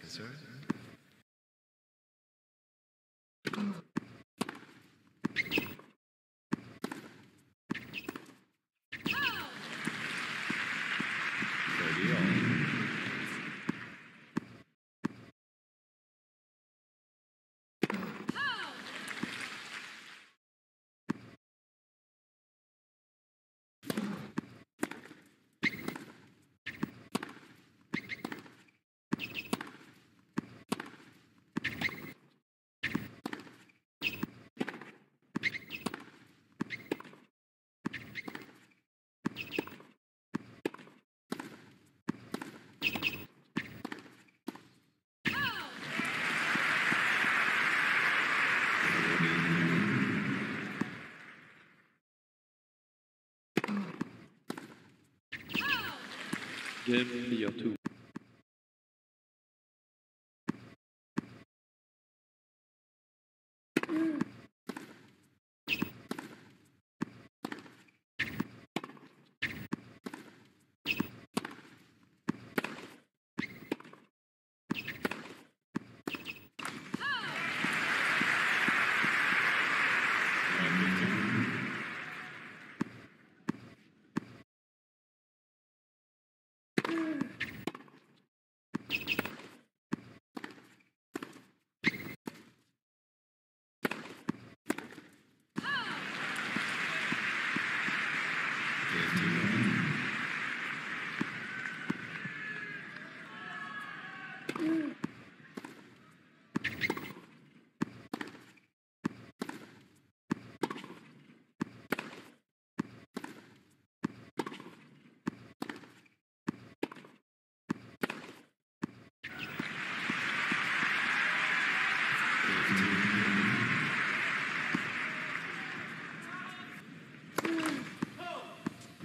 Second serve. Thirty all. Game clear two. Fifteen.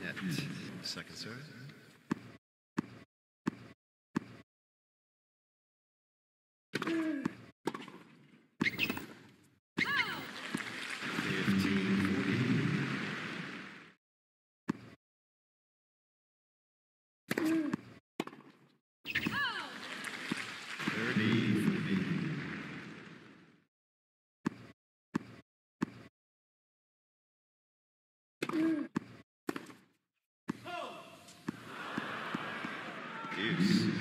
Net. Second serve. Fifteen forty. Thirty forty. Deuce.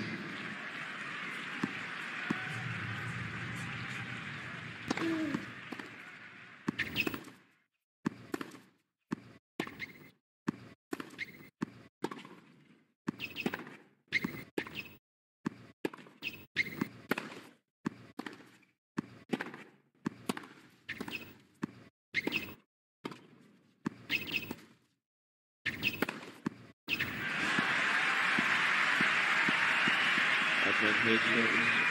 Advantage service.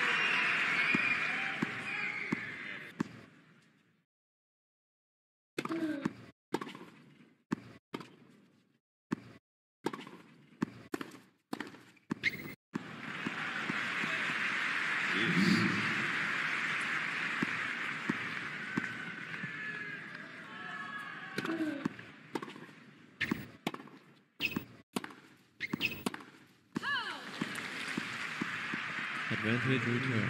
Deuce. Advantage return.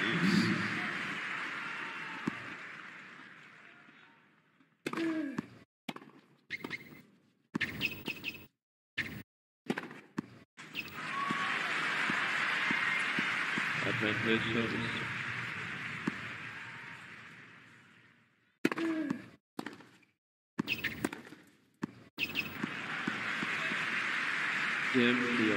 Deuce. Advantage service. Game clear one.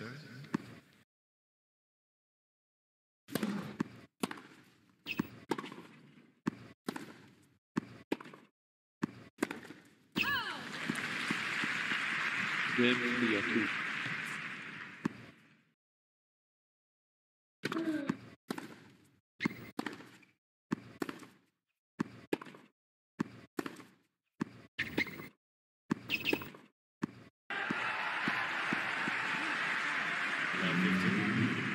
Sir. Game clear 2. Round 15.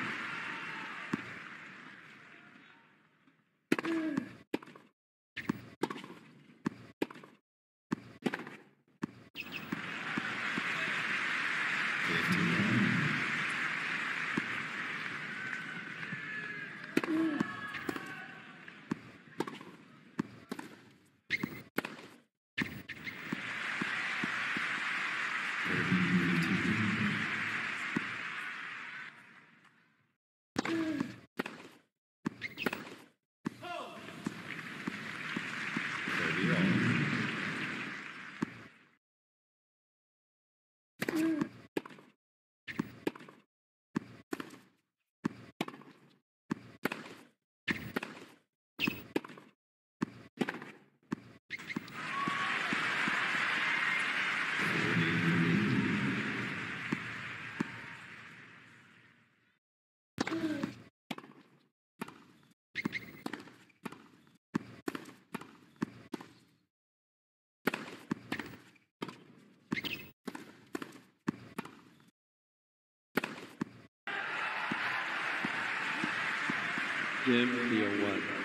Fifteen. Thirty all. Game clear 1.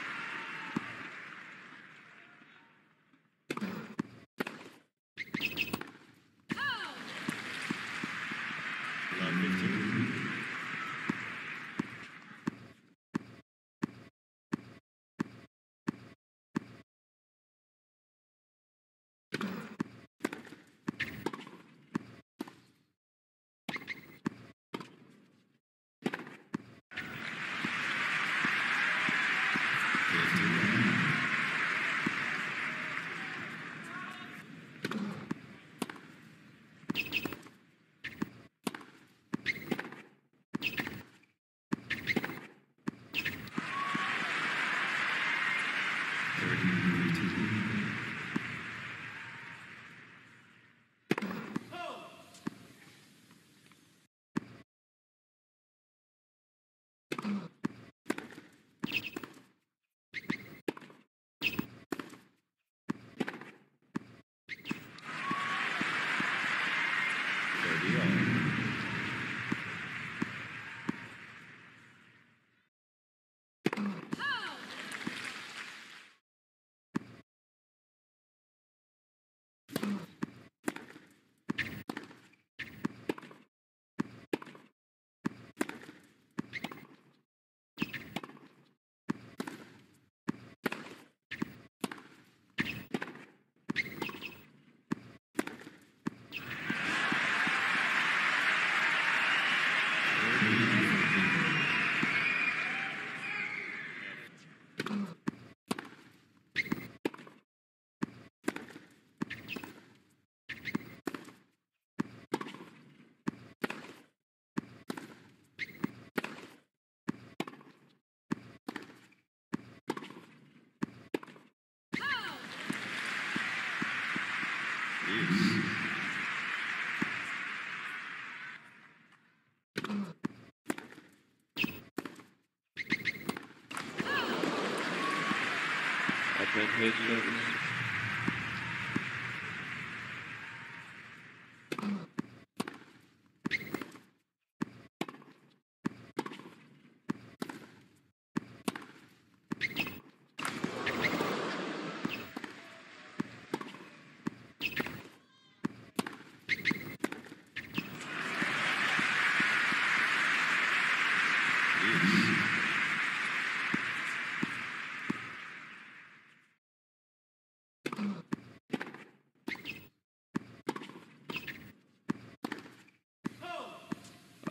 Advantage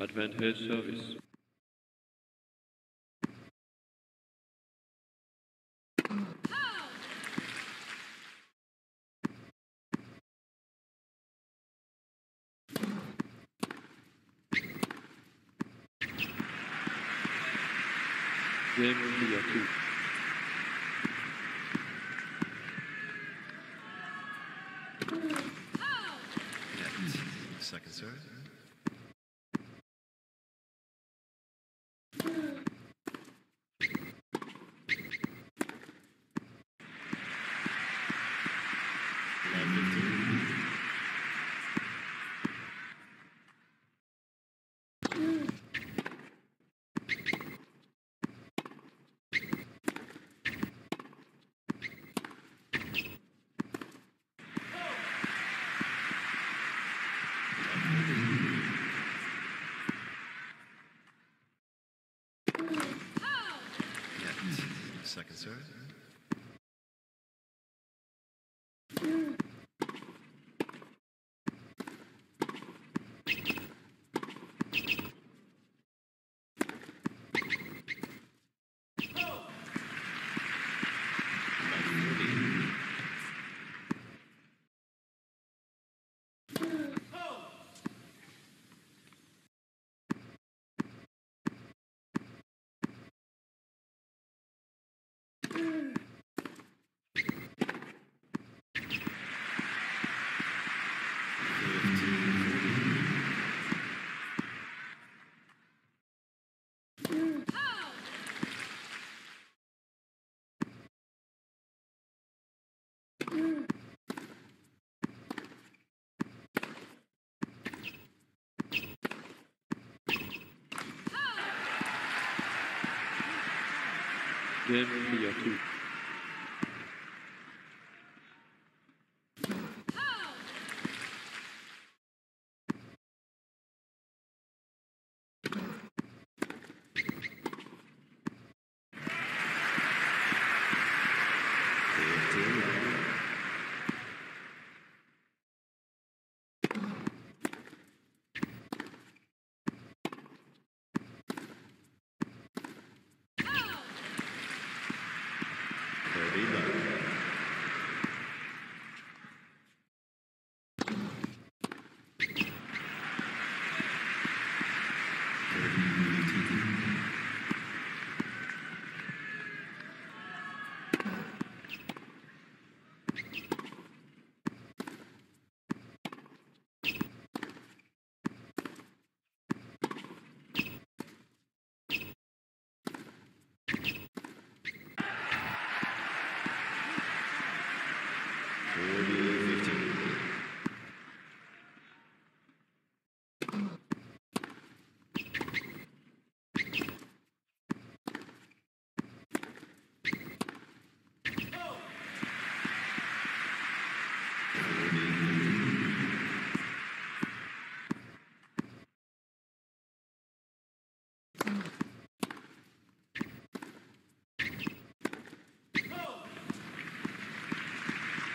Advent Health Service. Game two. Second serve. second, sir. Den nya typen.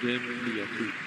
Dia 出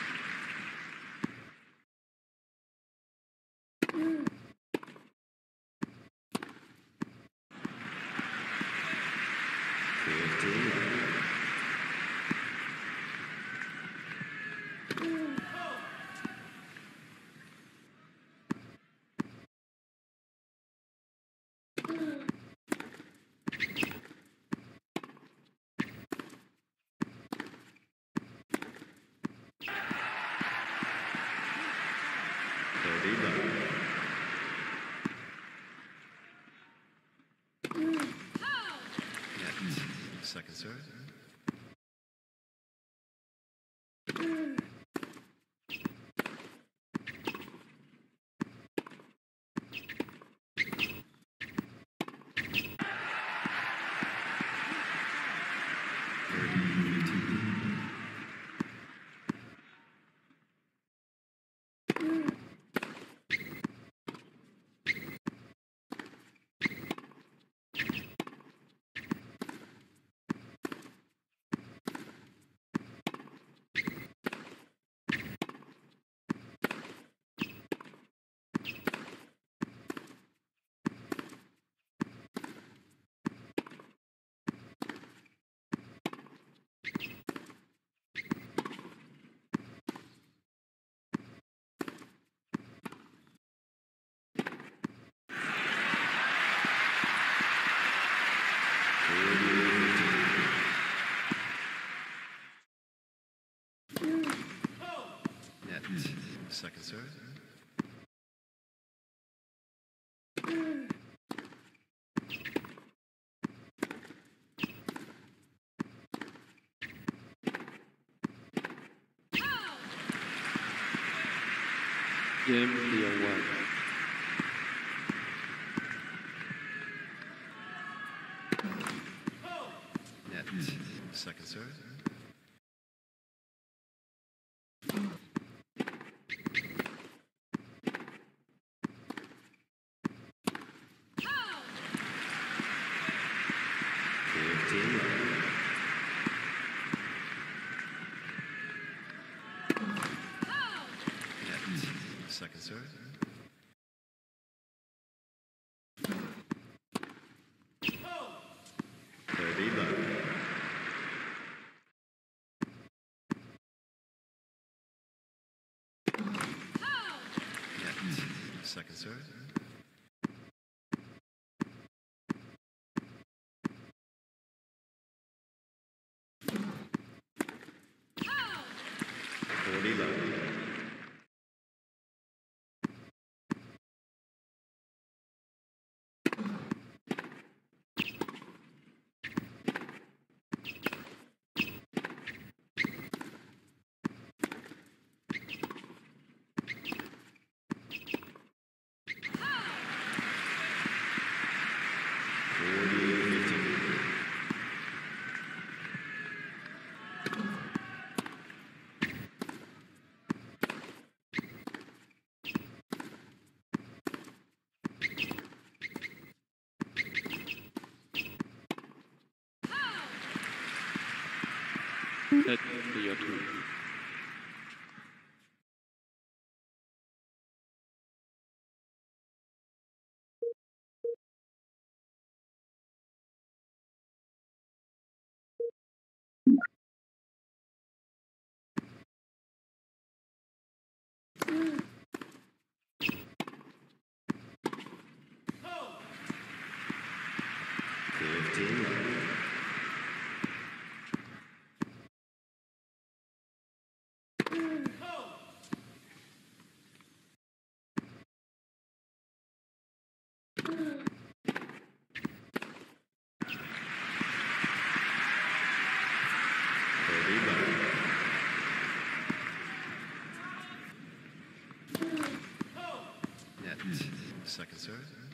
answered. Net. Second serve. Game Leo 1. Second, sir. Forty fifteen. Clear two. Fifteen Second, sir.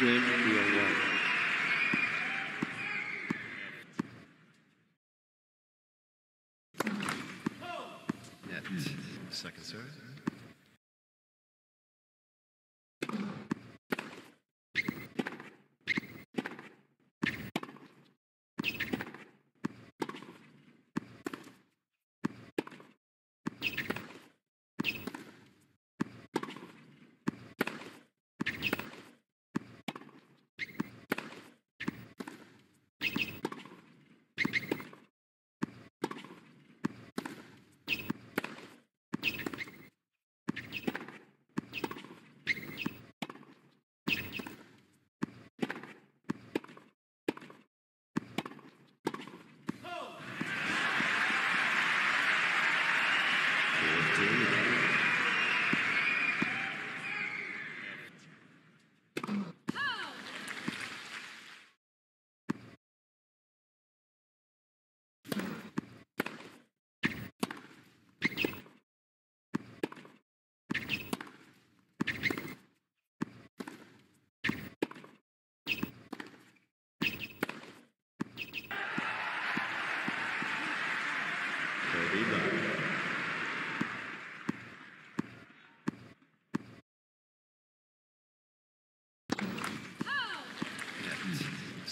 Game clear one.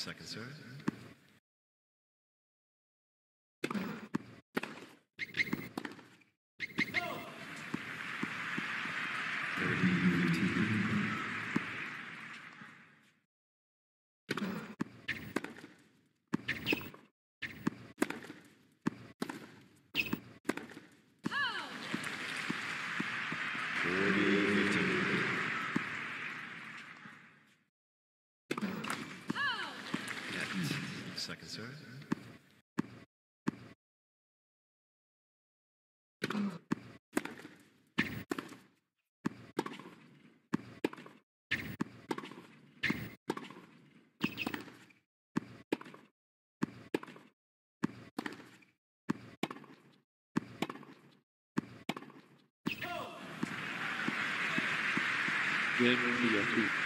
Second serve. Thirty, fifteen. Forty, fifteen. Net. Serve. Game clear two.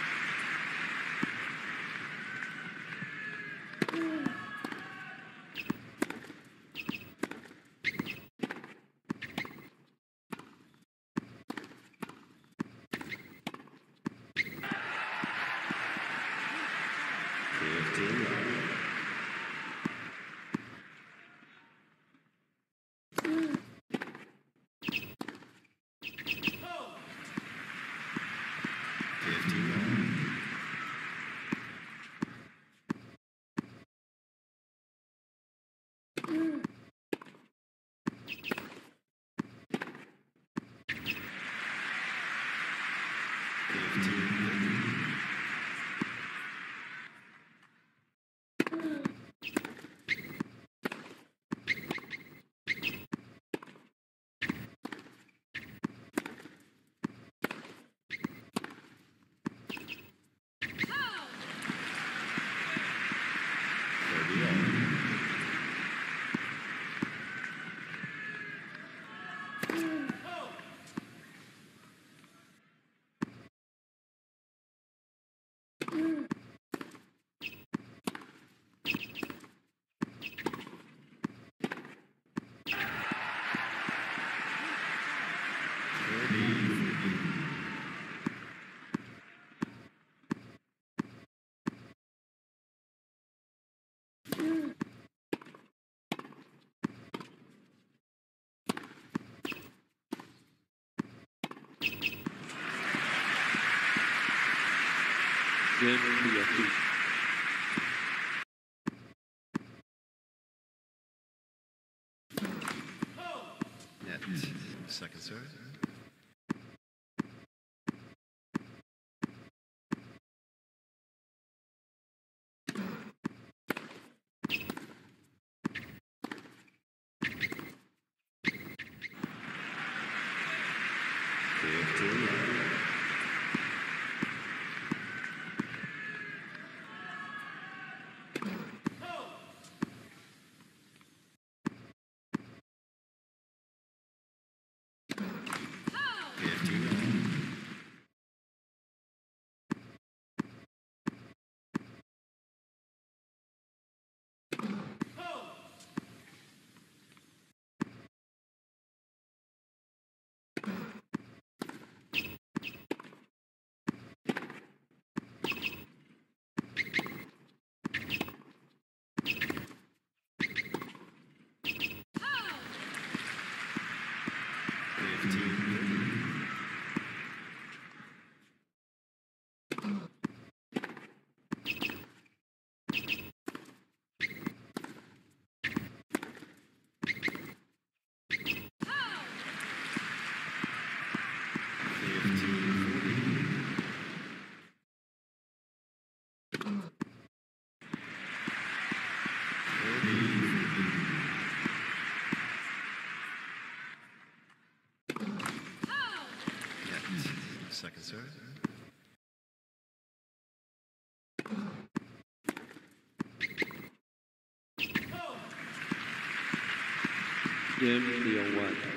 Clear two. Net. Second serve. Fifteen. Fifteen. Fifteen. Fifteen. Net. Second serve. Game clear one.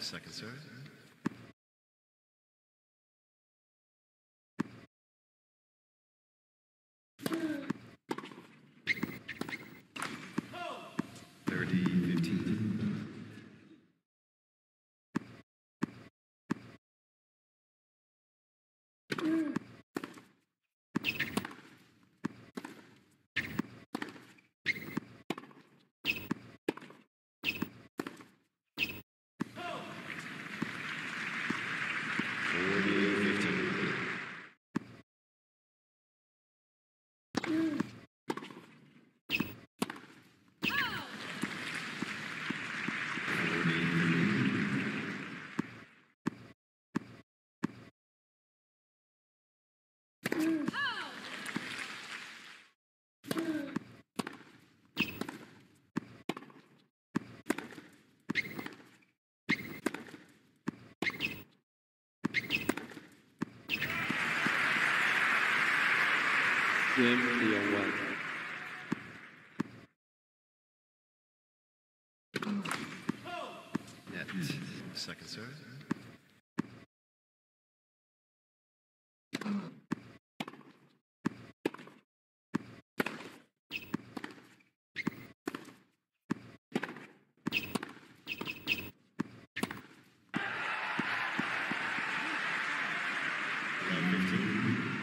Second, sir. Game 301. Net. Second serve. Love fifteen.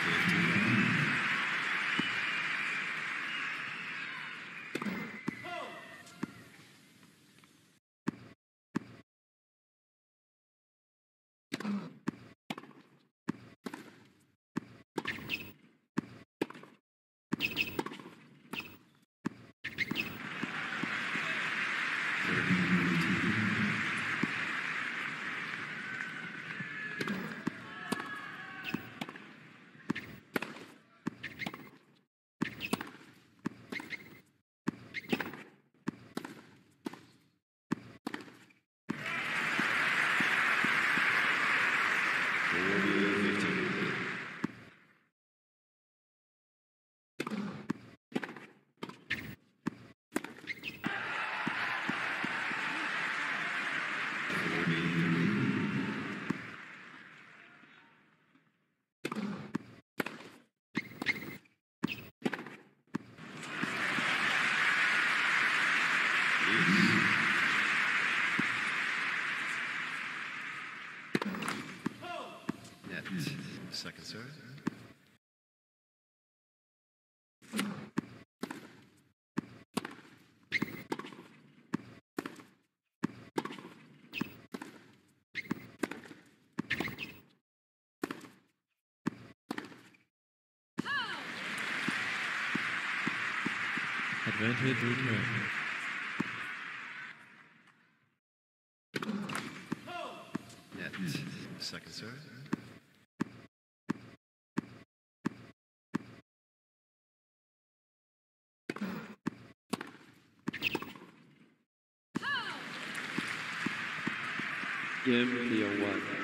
Fifteen. Forty fifteen. Net. Second serve. Advantage return. Net. Second serve. Jim 1.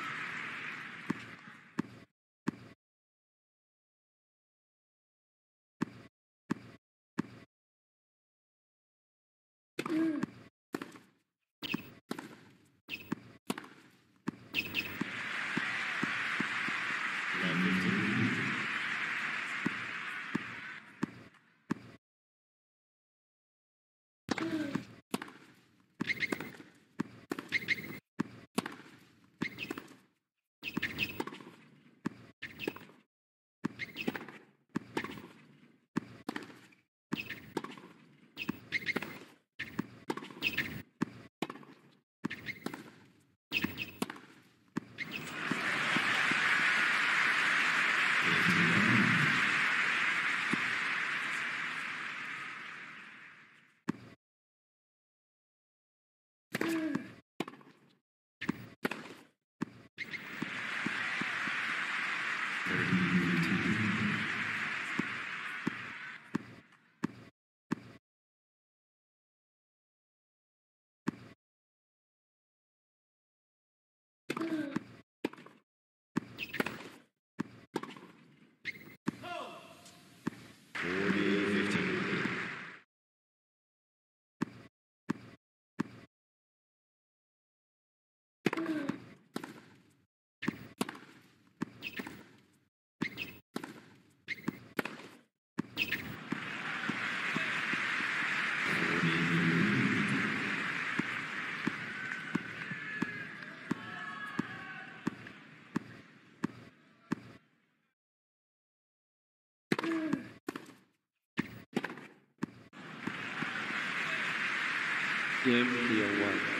40, game, 1.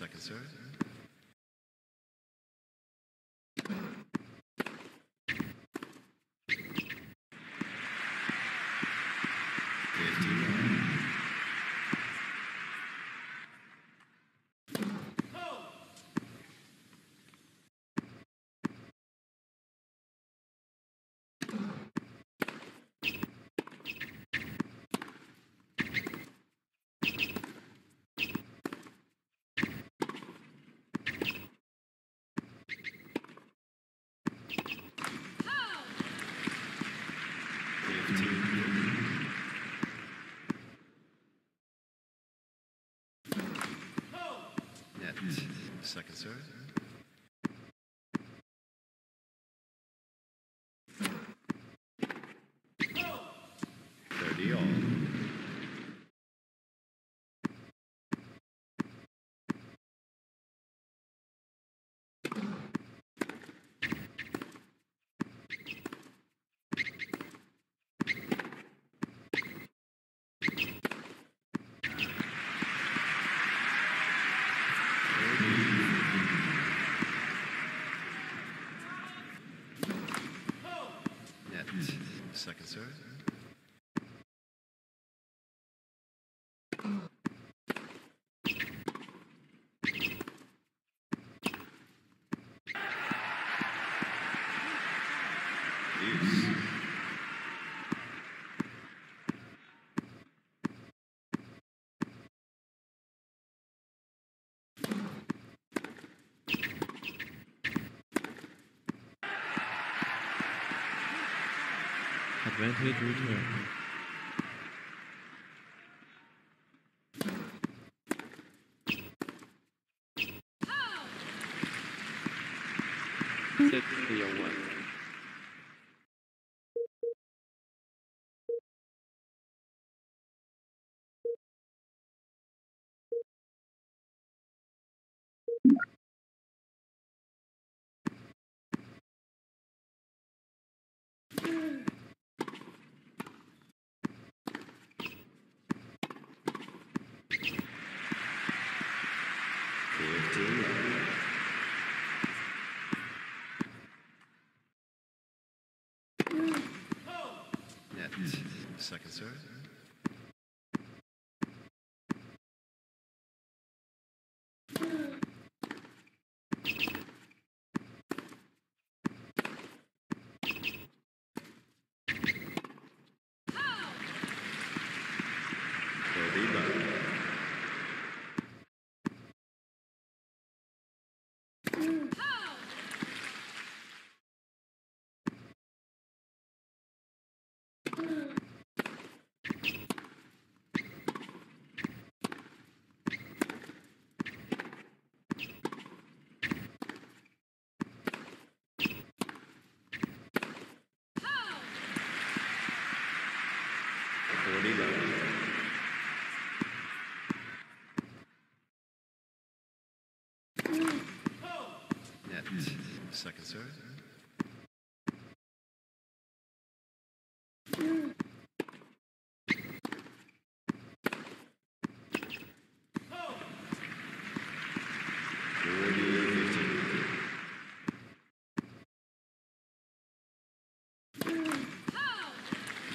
Second serve. Fifteen. Fifteen. Net. Second sir. Thirty all. Net. Second serve. Advantage return. Clear one. Fifteen. Net. Second serve. Thirty love. Forty love. Net. Second.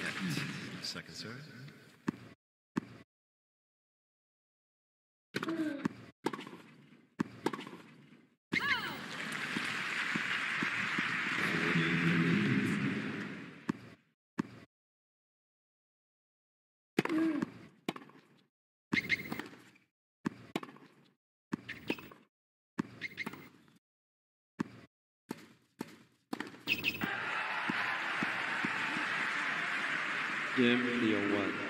Net. Second serve. Dim the 1.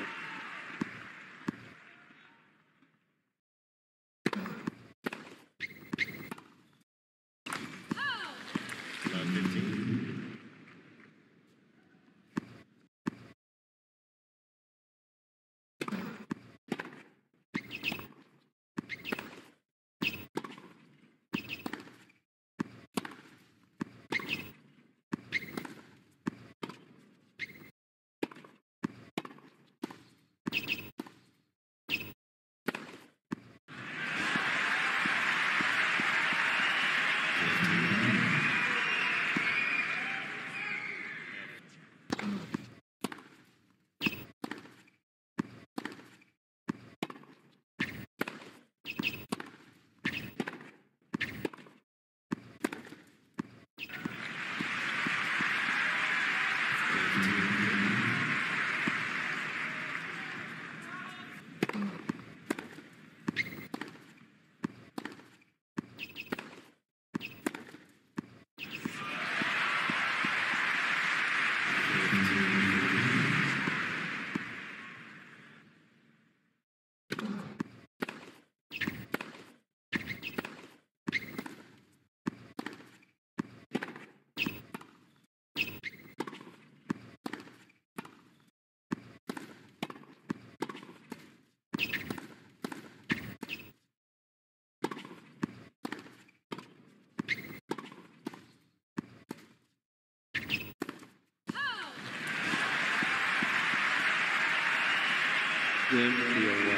Game Player One.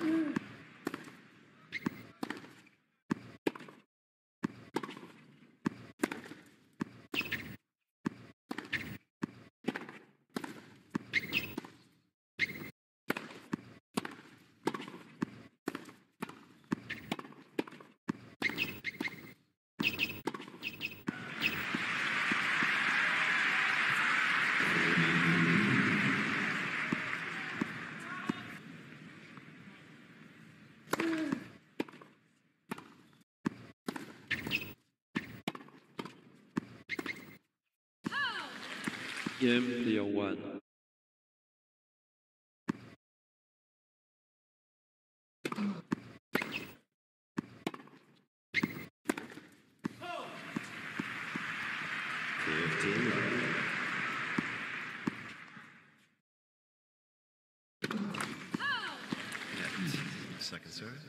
Game Player One. Fifteen. Second serve.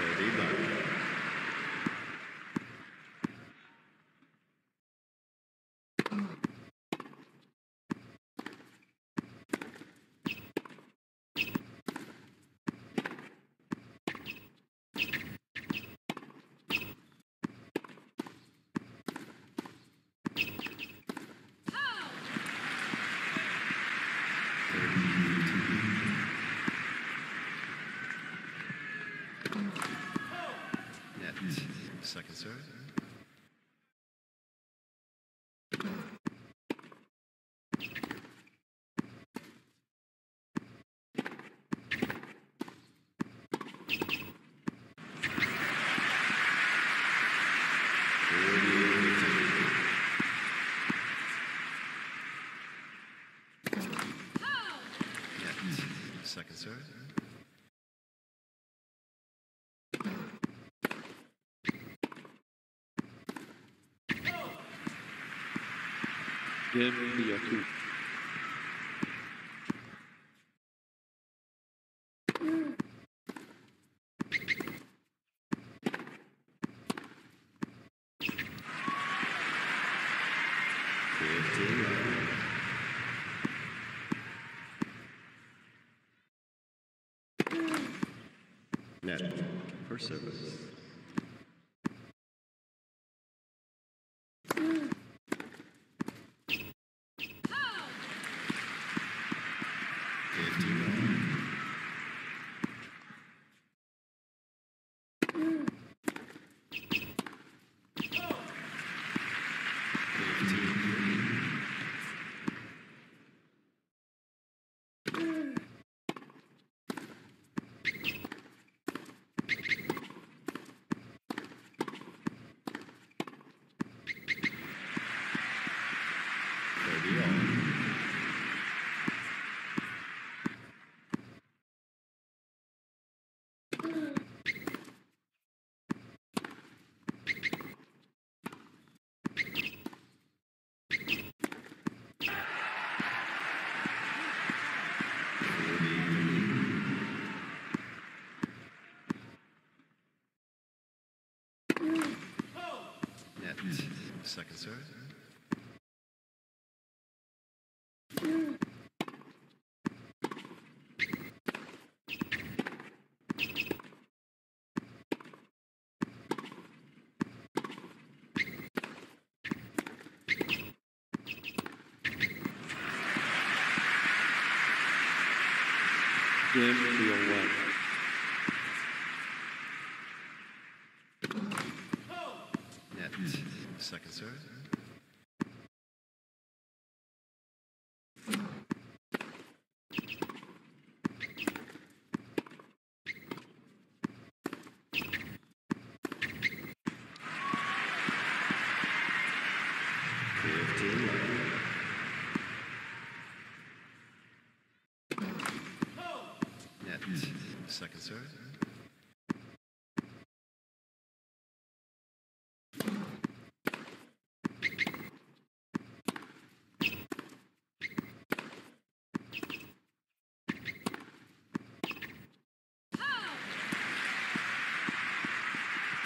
Thirty love. Net. Second serve. Net. Second serve. Clear 2. Fifteen love. Net. For service. Second serve. Game clear 1. Net. Second serve. Fifteen love. Net. Second serve.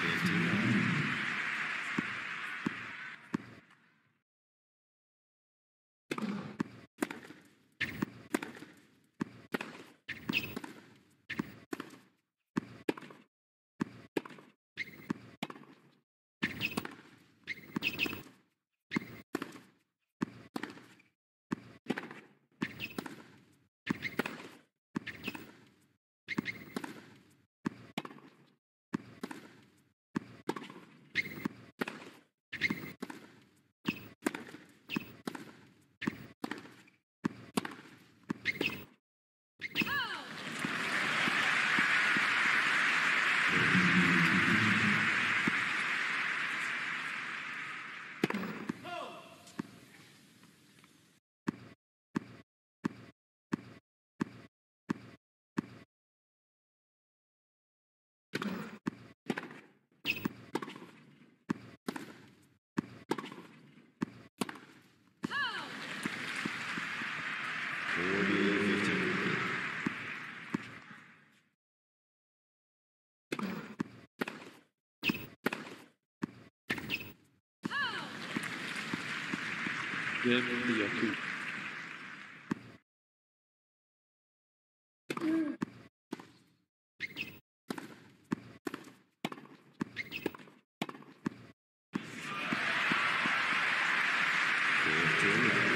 Fifteen love. Forty fifteen. Game clear two. Fifteen.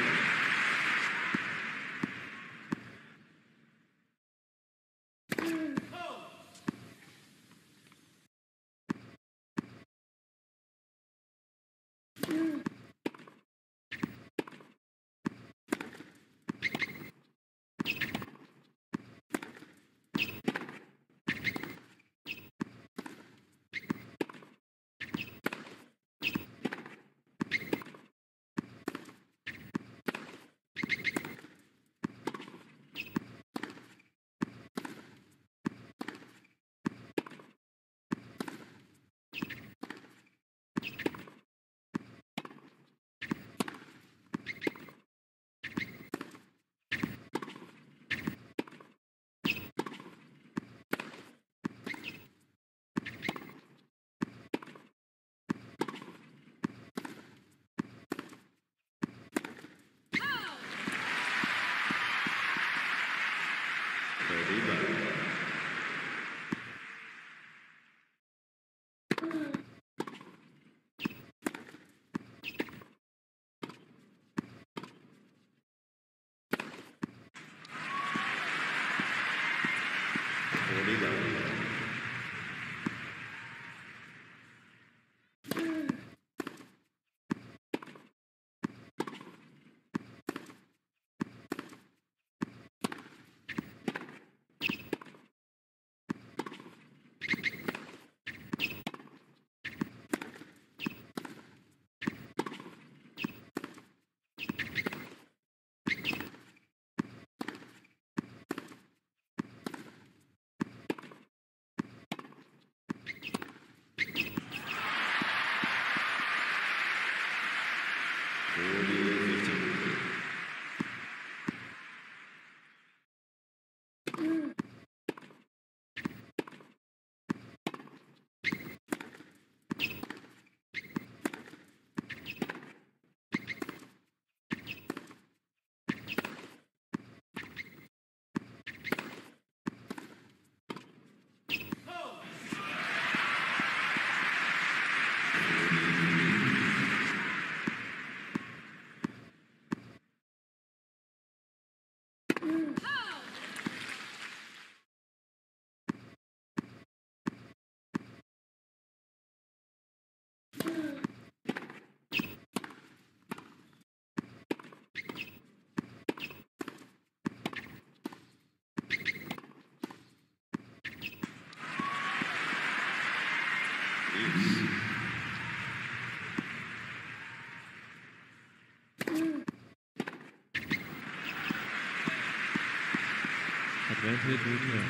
Schmidt mit mir.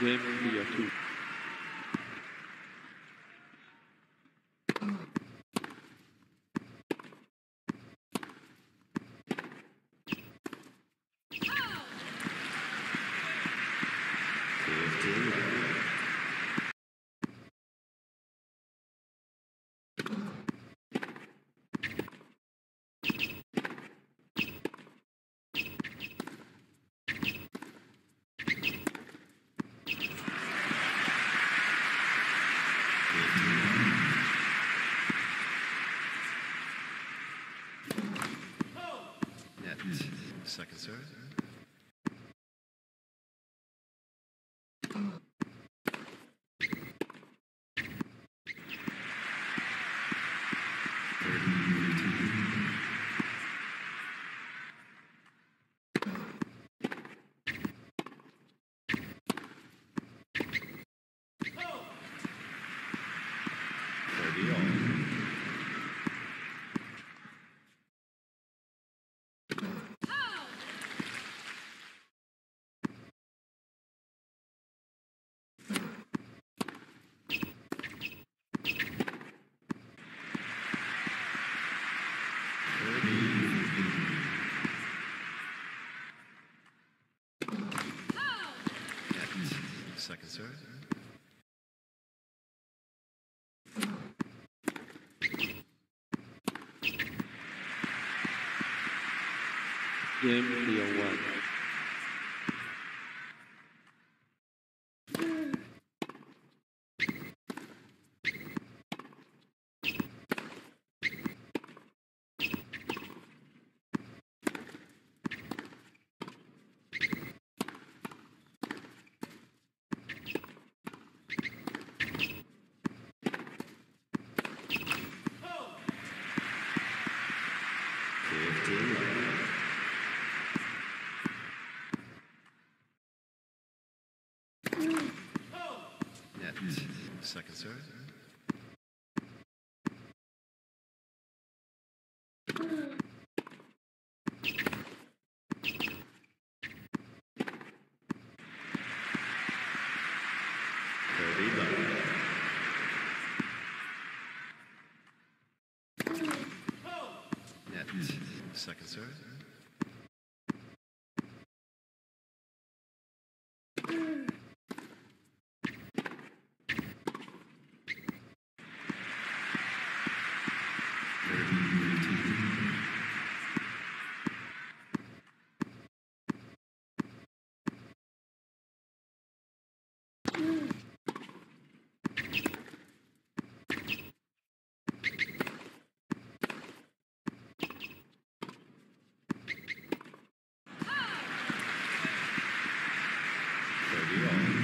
Game 4, 2. Second serve. second, sir. Game 301. Second. Thirty. Net. Second serve. Thirty all.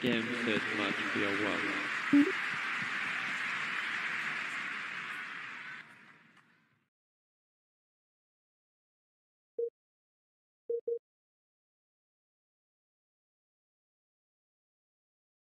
Game set match clear one.